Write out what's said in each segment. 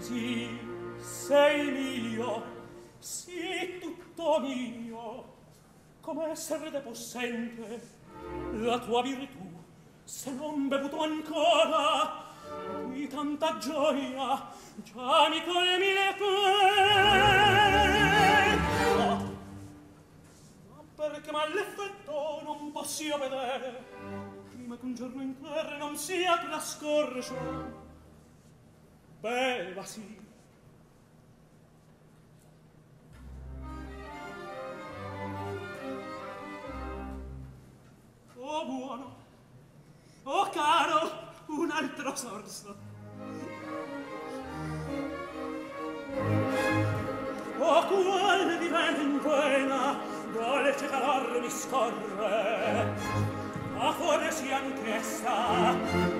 Luigi, sei mio, sì tutto mio, come essere depossente la tua virtù, se non bevuto ancora di tanta gioia, già mi colmi le pene. Oh, ma perché mal l'effetto non io vedere, prima che un giorno in terra non sia trascorso, beva sì. Oh buono, oh caro, un altro sorso. Oh qual di bene in vena, dolce calor mi scorre, a fuori sia anch'essa,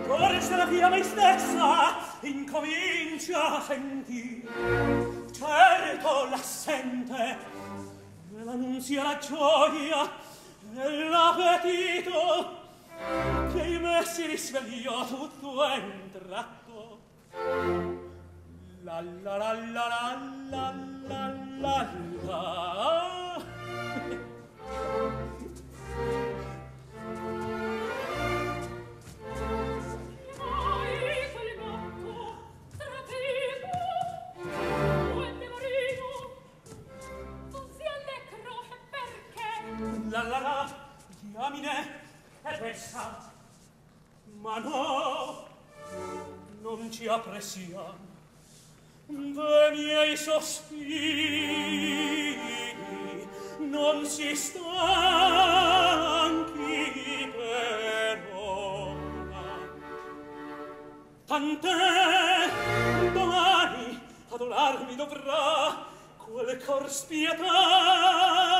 via me stessa incomincia a sentir. Certo l'assente me l'annunzia la gioia e l'appetito che in me si risvegliò tutto è un tratto la la la la la la la la la. la la la, diamine, et essa Ma no, non ci appressiam de miei sospiri, non si stanchi per ora. Tant'è, domani adorarmi dovrà quel cor spietato,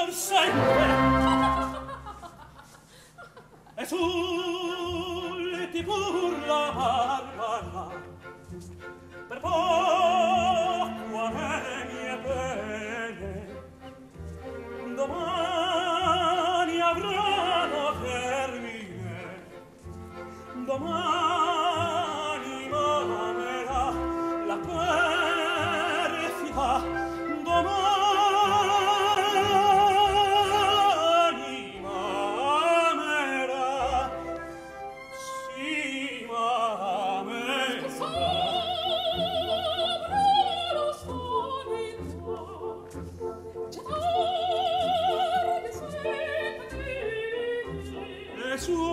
per sempre.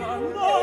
No.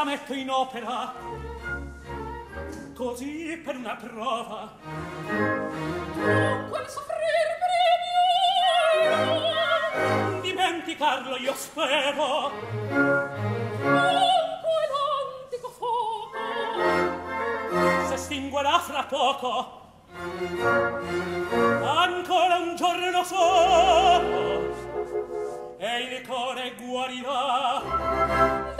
la metto in opera. Così per una prova. Troppo quel soffrir premio. Dimenticarlo io spero. Troppo l'antico fuoco. Se stinguerà fra poco ancora un giorno solo e il cuore guarirà.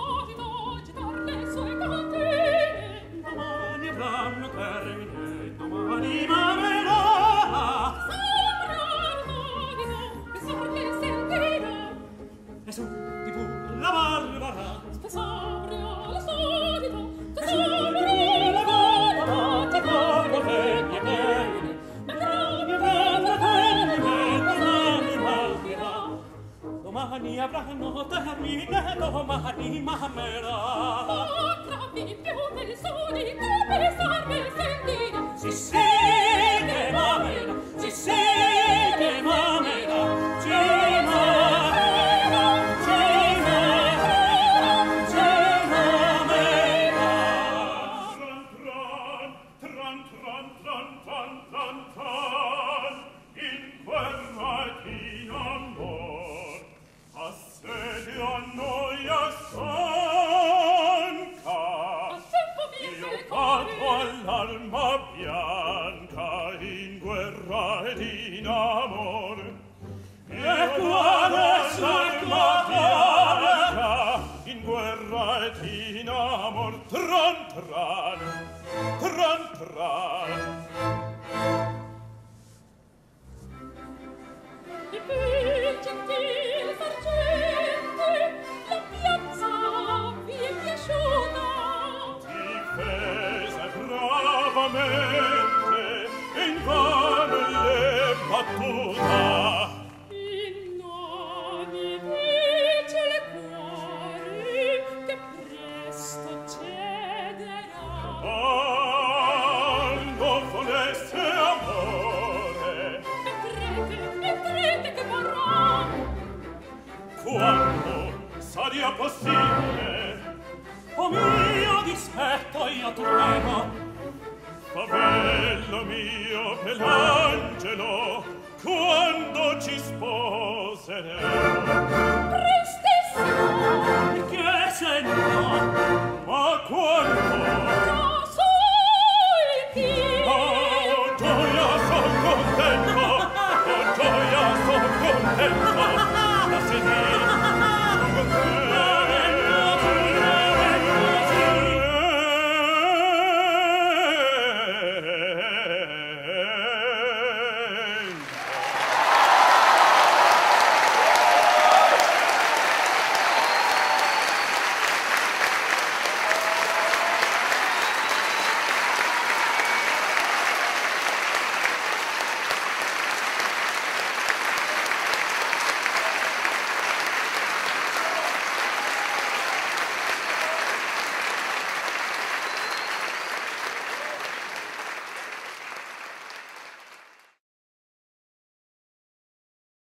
su di pur la barbara spesabria la solita la barbara che corre mie bene ma gravi vedra domani valdirà domani avrà notte mine domani m'amerà oh, più del sole tran, tran, tran. E poi gentil la piazza vi è piaciuta. Difesa bravamente, possibile. O mio dispetto io trovo favello mio che l'angelo quando ci sposeremo